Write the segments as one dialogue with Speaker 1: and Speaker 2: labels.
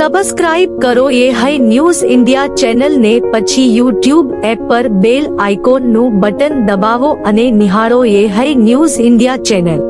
Speaker 1: Subscribe કરો A high news India ચેનલને પછી યુટ્યુબ એપ પર બેલ આઇકોનનું બટન દબાવો અને નિહાળો A high news India channel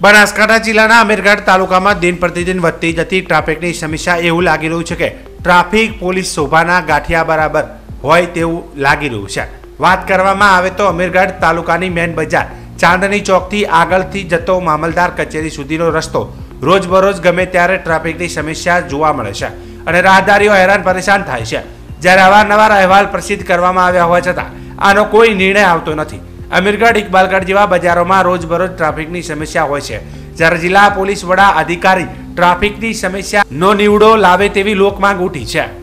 Speaker 2: Banaskantha જિલ્લાના અમીરગઢ તાલુકામાં દિન પ્રતિદિન વધતી જતી ટ્રાફિકની સમસ્યા એવું લાગી રહ્યું છે કે ટ્રાફિક પોલીસ શોભાના ગાંઠિયા બરાબર હોય તેવું લાગી રહ્યું છે. વાત કરવામાં આવે તો અમીરગઢ તાલુકાની મેન બજાર ચાંદની ચોકથી આગળથી જતો મામલદાર કચેરી સુધીનો રસ્તો રોજબરોજ ગમે ત્યારે ટ્રાફિકની સમસ્યા જોવા મળે છે અને રાહદારીઓ હેરાન પરેશાન થાય છે. જ્યારે અવારનવાર અહેવાલ પ્રસિદ્ધ કરવામાં આવ્યા હોવા છતાં આનો કોઈ નિર્ણય આવતો નથી. અમીરગઢ, ઇકબાલગઢ જેવા બજારોમાં રોજબરોજ ટ્રાફિકની સમસ્યા હોય છે. જ્યારે જિલ્લા પોલીસ વડા અધિકારી ટ્રાફિકની સમસ્યા નો નીવડો લાવે તેવી લોકમાંગ ઉઠી છે.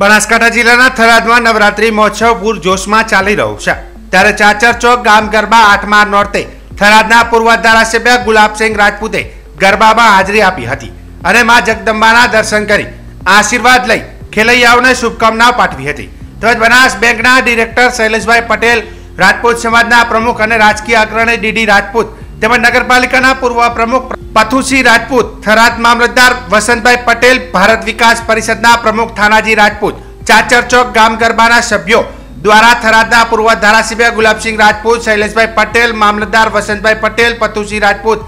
Speaker 2: બનાસકાંઠા જિલ્લાના થરાદમાં નવરાત્રી મહોત્સવ પૂરજોશમાં ચાલી રહ્યો છે. ત્યારે ચાચર ચોક, ગામ ગરબા આઠમા નોર્તે થરાદના પૂર્વ ધારાસભ્ય ગુલાબસિંહ રાજપૂતે ગરબામાં હાજરી આપી હતી અને મા જગદંબાના દર્શન કરી આશીર્વાદ લઈ ખેલૈયાઓને શુભકામનાઓ પાઠવી હતી. તેમજ બનાસ બેંકના ડિરેક્ટર શૈલેષભાઈ પટેલ, રાજપૂત સમાજના પ્રમુખ અને રાજકીય અગ્રણી ડીડી રાજપૂત તેમજ નગરપાલિકાના પૂર્વ પ્રમુખ પથુસિંહ રાજપૂત, થરાદ મામલતદાર વસંતભાઈ પટેલ, ભારત વિકાસ પરિષદના પ્રમુખ થાનાજી રાજપૂત, ચાચર ચોક ગામ ગરબાના સભ્યો દ્વારા થરાદના પૂર્વ ધારાસભ્ય ગુલાબસિંહ રાજપૂત, શૈલેષભાઈ પટેલ, મામલતદાર વસંતભાઈ પટેલ, પથુસિંહ રાજપૂત,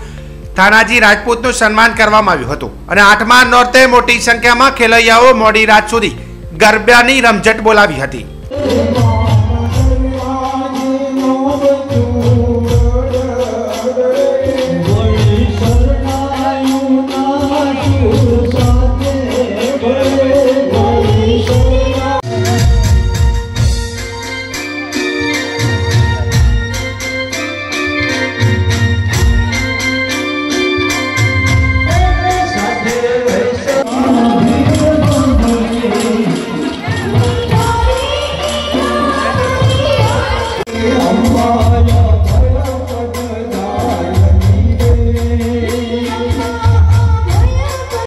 Speaker 2: થાનાજી રાજપૂતનું સન્માન કરવામાં આવ્યું હતું. અને આઠમા નોરતે મોટી સંખ્યામાં ખેલૈયાઓ મોડી રાત સુધી ગરબાની રમઝટ બોલાવી હતી.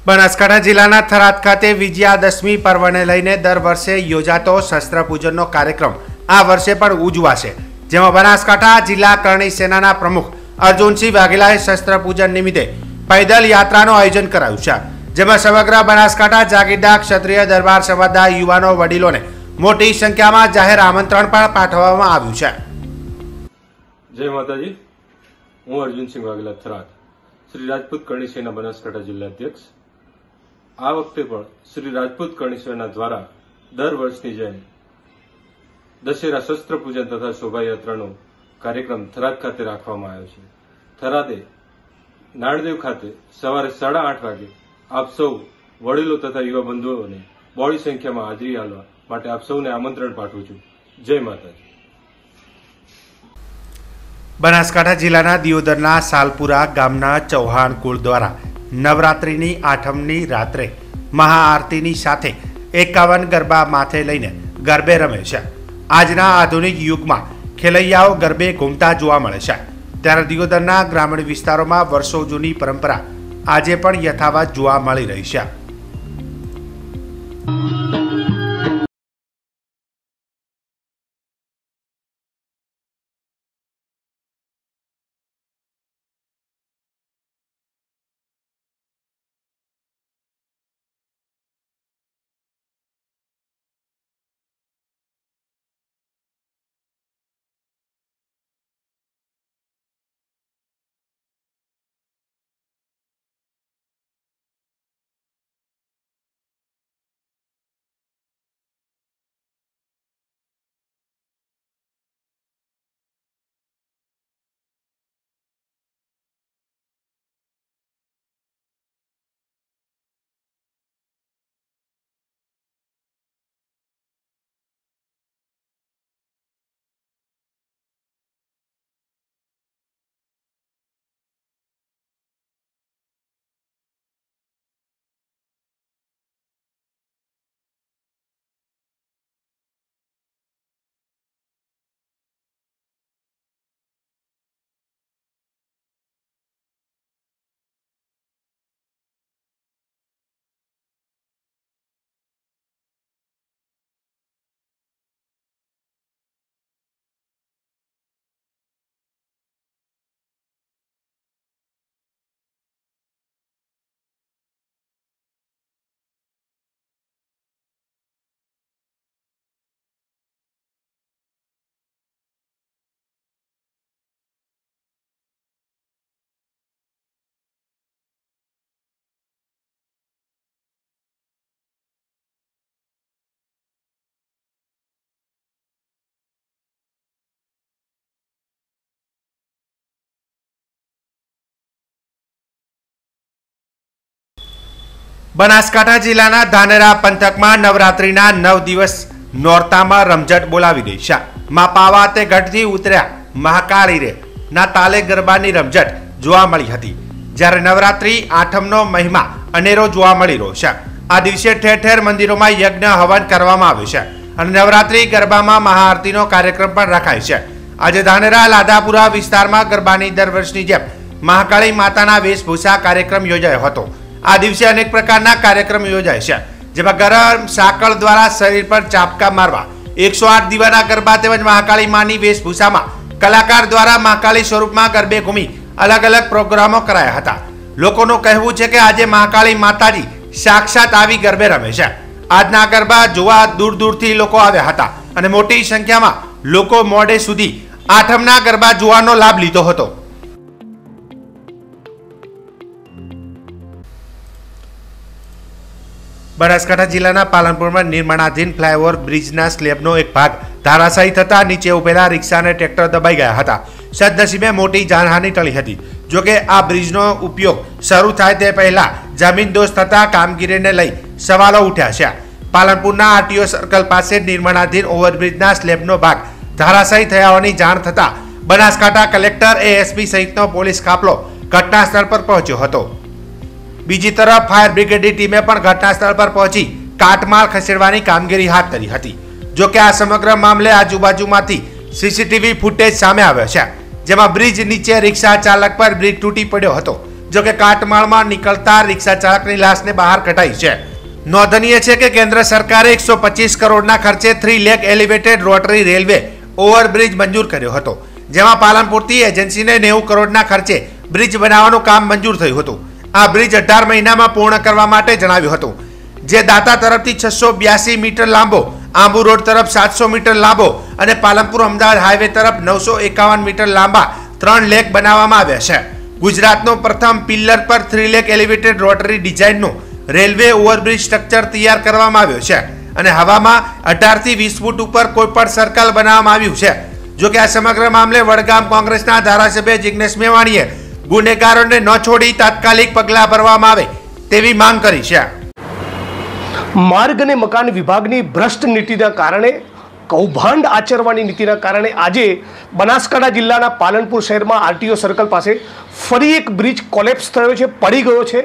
Speaker 2: બનાસકાંઠા જિલ્લાના થરાદ ખાતે વિજયાદશમી પર્વને લઈને દર વર્ષે યોજાતો શસ્ત્ર પૂજનનો કાર્યક્રમ. આ વર્ષે પણ ઉજવાશે. જેમાં બનાસકાંઠા જિલ્લા કરણી સેનાના પ્રમુખ અર્જુનસિંહ વાઘેલાએ શસ્ત્ર પૂજન નિમિત્તે પૈદલ યાત્રાનું આયોજન કરાયું છે. જેમાં સમગ્ર બનાસકાંઠા જાગીરદાર ક્ષત્રિય દરબાર સમાજના યુવાનો વડીલોને મોટી સંખ્યામાં જાહેર આમંત્રણ પણ પાઠવવામાં આવ્યું છે.
Speaker 3: જય માતાજી. હું અર્જુનસિંહ વાઘેલા થરાદ. શ્રી રાજપૂત કરણી બનાસકાંઠા જિલ્લા અધ્યક્ષ. આ વખતે પણ શ્રી રાજપૂત કરણી દ્વારા દર વર્ષની જેમ દશેરા શસ્ત્ર પૂજન તથા શોભાયાત્રાનો કાર્યક્રમ થરાદ ખાતે રાખવામાં આવ્યો છે. થરાદે નાણદેવ ખાતે સવારે સાડા આઠ વાગે આપ સૌ વડીલો તથા યુવા બંધુઓને બોડી સંખ્યામાં હાજરી આપવા માટે આપ સૌને આમંત્રણ પાઠવું છું. જય માતાજી.
Speaker 2: બનાસકાંઠા જિલ્લાના દિયોદરના સાલપુરા ગામના ચૌહાણ કુળ દ્વારા નવરાત્રિની આઠમની રાત્રે મહાઆરતીની સાથે એકાવન ગરબા માથે લઈને ગરબે રમે છે. આજના આધુનિક યુગમાં ખેલૈયાઓ ગરબે ઘૂમતા જોવા મળે છે. ત્યારે દિયોદરના ગ્રામીણ વિસ્તારોમાં વર્ષો જૂની પરંપરા આજે પણ યથાવત જોવા મળી રહી છે. બનાસકાંઠા જિલ્લાના ધાનેરા પંથકમાં નવરાત્રિના નવ દિવસ નોરતામાં રમઝટ બોલાવી છે. મા પાવા તે ગઢથી ઉતર્યા. મહાકાળી રે. ના તાલે ગરબાની રમઝટ જોવા મળી હતી. જ્યારે નવરાત્રિ આઠમનો મહિમા અનેરો જોવા મળી રહ્યો છે. આ દિવસે ઠેર ઠેર મંદિરોમાં યજ્ઞ હવન કરવામાં આવ્યું છે અને નવરાત્રી ગરબામાં મહાઆરતીનો કાર્યક્રમ પણ રખાય છે. આજે ધાનેરા લાદાપુરા વિસ્તારમાં ગરબાની દર વર્ષની જેમ મહાકાળી માતાના વેશભૂષા કાર્યક્રમ યોજાયો હતો. આ દિવસે અનેક પ્રકારના કાર્યક્રમ યોજાય છે, જેમાં ગરમ સાકળ દ્વારા શરીર પર ચાપકા મારવા, એકસો આઠ દીવાના ગરબા તેમજ મહાકાળી માની વેશભૂષામાં કલાકાર દ્વારા મહાકાળી સ્વરૂપમાં ગરબે ઘૂમી અલગ અલગ પ્રોગ્રામો કરાયા હતા. લોકોનું કહેવું છે કે આજે મહાકાળી માતાજી સાક્ષાત આવી ગરબે રમે છે. આજના ગરબા જોવા દૂર દૂરથી લોકો આવ્યા હતા અને મોટી સંખ્યામાં લોકો મોડે સુધી આઠમના ગરબા જોવાનો લાભ લીધો હતો. બનાસકાંઠા જિલ્લાના પાલનપુરમાં નિર્માણાધીન ફ્લાયઓવર બ્રિજના સ્લેબનો એક ભાગ ધારાશાહી થતા નીચે ઉભેલા રિક્ષા અને ટ્રેક્ટર દબાઈ ગયા હતા. સદનસીબે મોટી જાનહાનિ ટળી હતી. જોકે આ બ્રિજનો ઉપયોગ શરૂ થાય તે પહેલા જમીનદોષ થતા કામગીરીને લઈ સવાલો ઉઠ્યા છે. પાલનપુરના આરટીઓ સર્કલ પાસે નિર્માણાધીન ઓવરબ્રિજના સ્લેબનો ભાગ ધારાશાયી થયા હોવાની જાણ થતા બનાસકાંઠા કલેક્ટર એએસપી સહિતનો પોલીસ કાફલો ઘટના સ્થળ પર પહોંચ્યો હતો. બીજી તરફ ફાયર બ્રિગેડની ટીમે પણ ઘટનાસ્થળ પર પહોંચી કાટમાળ ખસેડવાની કામગીરી હાથ ધરી હતી. જો કે આ સમગ્ર મામલે આજુબાજુમાંથી સીસીટીવી ફૂટેજ સામે આવ્યો છે, જેમાં બ્રિજ નીચે રિક્ષા ચાલક પર બ્રિજ તૂટી પડ્યો હતો. જો કે કાટમાળમાં નીકળતા રિક્ષા ચાલકની લાશને બહાર કઢાઈ છે. નોંધનીય છે કે કેન્દ્ર સરકારે એકસો પચીસ કરોડના ખર્ચે three leg elevated rotary railway overbridge મંજૂર કર્યો હતો, જેમાં પાલનપુરથી એજન્સીને નેવું કરોડના ખર્ચે બ્રિજ બનાવવાનું કામ મંજૂર થયું હતું. આ બ્રિજ અઢાર મહિનામાં પૂર્ણ કરવા માટે જણાવ્યું હતું. જે દાતા તરફથી છસો બ્યાસી મીટર લાંબો, આંબુ રોડ તરફ સાતસો મીટર લાંબો અને પાલનપુર અમદાવાદ હાઈવે તરફ નવસો એકાવન મીટર લાંબા ત્રણ લેક બનાવવામાં આવ્યા છે. ગુજરાતનો પ્રથમ પિલ્લર પર થ્રી લેક એલિવેટેડ રોટરી ડિઝાઇનનું રેલવે ઓવરબ્રિજ સ્ટ્રક્ચર તૈયાર કરવામાં આવ્યો છે અને હવામાં અઢારથી વીસ ફૂટ ઉપર કોઈપણ સર્કલ બનાવવામાં આવ્યું છે. જો કે આ સમગ્ર મામલે વડગામ કોંગ્રેસના ધારાસભ્ય જિગ્નેશ મેવાણીએ ગુનેગારોને ન છોડી તાત્કાલિક પગલાં ભરવામાં આવે તેવી માંગ કરી છે.
Speaker 4: માર્ગ અને મકાન વિભાગની ભ્રષ્ટ નીતિના કારણે, કૌભાંડ આચરવાની નીતિના કારણે આજે બનાસકાંઠા જિલ્લાના પાલનપુર શહેરમાં આરટીઓ સર્કલ પાસે ફરી એક બ્રિજ કોલેપ્સ થયો છે, પડી ગયો છે.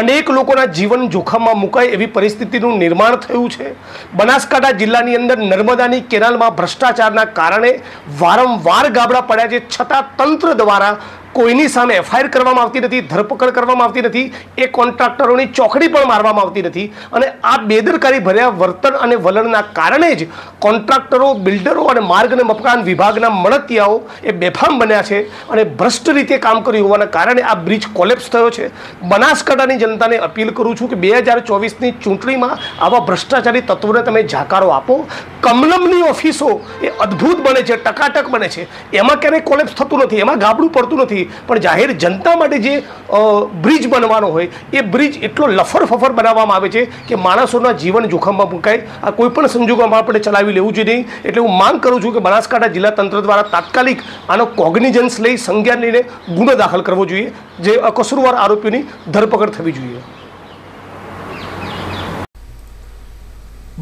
Speaker 4: અનેક લોકોના જીવન જોખમમાં મુકાય એવી પરિસ્થિતિનું નિર્માણ થયું છે. બનાસકાંઠા જિલ્લાની અંદર નર્મદાની કેનાલમાં ભ્રષ્ટાચારના કારણે વારંવાર ગાબડા પડ્યા છે, છતાં તંત્ર દ્વારા કોઈની સામે એફઆઈઆર કરવામાં આવતી નથી, ધરપકડ કરવામાં આવતી નથી, એ કોન્ટ્રાક્ટરોની ચોકડી પણ મારવામાં આવતી નથી અને આ બેદરકારી ભર્યા વર્તન અને વલણના કારણે જ કોન્ટ્રાક્ટરો, બિલ્ડરો અને માર્ગ અને મકાન વિભાગના મળતિયાઓ એ બેફામ બન્યા છે અને ભ્રષ્ટ રીતે કામ કર્યું હોવાના કારણે આ બ્રિજ કોલેપ્સ થયો છે. બનાસકાંઠાની જનતાને અપીલ કરું છું કે બે હજાર ચોવીસની ચૂંટણીમાં આવા ભ્રષ્ટાચારી તત્વોને તમે જાકારો આપો. કમલમની ઓફિસો એ અદ્ભુત બને છે, ટકાટક બને છે. એમાં ક્યારેય કોલેપ્સ થતું નથી, એમાં ગાબડું પડતું નથી. પણ જાહેર જનતા માટે જે બ્રિજ બનવાનો હોય, એ બ્રિજ એટલો લફર ફફર બનાવવામાં આવે છે કે માણસોના જીવન જોખમમાં મુકાય. આ કોઈ પણ સંજોગોમાં આપણે ચલાવી લેવું જોઈએ નહીં. એટલે હું માંગ કરું છું કે બનાસકાંઠા જિલ્લા તંત્ર દ્વારા તાત્કાલિક આનો કોગ્નિજન્સ લઈ સંજ્ઞાન લઈને ગુનો દાખલ કરવો જોઈએ, જે અકસુરવાર આરોપીઓની ધરપકડ થવી જોઈએ.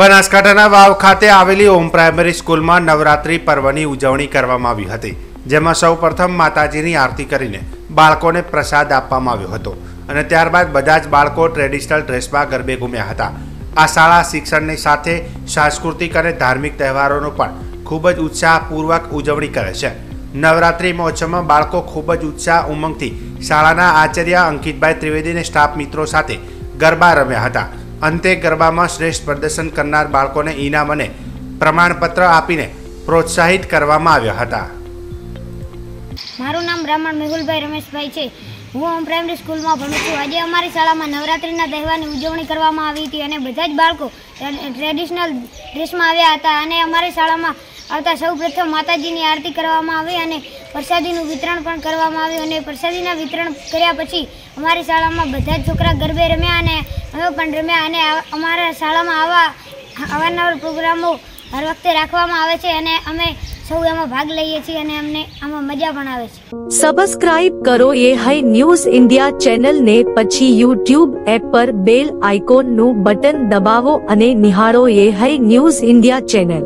Speaker 2: બનાસકાંઠાના વાવ ખાતે આવેલી ઓમ પ્રાઇમરી સ્કૂલમાં નવરાત્રી પર્વની ઉજવણી કરવામાં આવી હતી. જેમાં સૌ પ્રથમ માતાજીની આરતી કરીને બાળકોને પ્રસાદ આપવામાં આવ્યો હતો. અને ત્યારબાદ બધા જ બાળકો ટ્રેડિશનલ ડ્રેસમાં ગરબે ઘૂમ્યા હતા. આ શાળા શિક્ષણની સાથે સાંસ્કૃતિક અને ધાર્મિક તહેવારોનો પણ ખૂબ જ ઉત્સાહપૂર્વક ઉજવણી કરે છે. નવરાત્રી મહોત્સવમાં બાળકો ખૂબ જ ઉત્સાહ ઉમંગથી શાળાના આચાર્ય અંકિતભાઈ ત્રિવેદીને સ્ટાફ મિત્રો સાથે ગરબા રમ્યા હતા. અંતે ગરબામાં શ્રેષ્ઠ પ્રદર્શન કરનાર બાળકોને ઇનામ અને પ્રમાણપત્ર આપીને પ્રોત્સાહિત કરવામાં આવ્યા હતા.
Speaker 5: મારું નામ બ્રાહ્મણ મેહુલભાઈ રમેશભાઈ છે. હું પ્રાઇમરી સ્કૂલમાં ભણું છું. આજે અમારી શાળામાં નવરાત્રિના તહેવારની ઉજવણી કરવામાં આવી હતી અને બધા જ બાળકો ટ્રેડિશનલ ડ્રેસમાં આવ્યા હતા અને અમારી શાળામાં આવતા સૌ પ્રથમ માતાજીની આરતી કરવામાં આવી અને પ્રસાદીનું વિતરણ પણ કરવામાં આવ્યું અને પ્રસાદીના વિતરણ કર્યા પછી અમારી શાળામાં બધા જ છોકરા ગરબે રમ્યા અને અમે પણ રમ્યા અને અમારા શાળામાં આવા અવારનવાર પ્રોગ્રામો હર વખતે રાખવામાં આવે છે અને અમે સૌ એમાં ભાગ લઈએ છીએ અને અમને આમાં મજા પણ આવે છે.
Speaker 1: સબસ્ક્રાઇબ કરો A high news India channel ને પછી યુટ્યુબ એપ પર બેલ આઇકોનનું બટન દબાવો અને નિહાળો A high news India channel